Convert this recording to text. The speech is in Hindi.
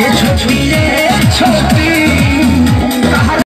ये छुट्टी है।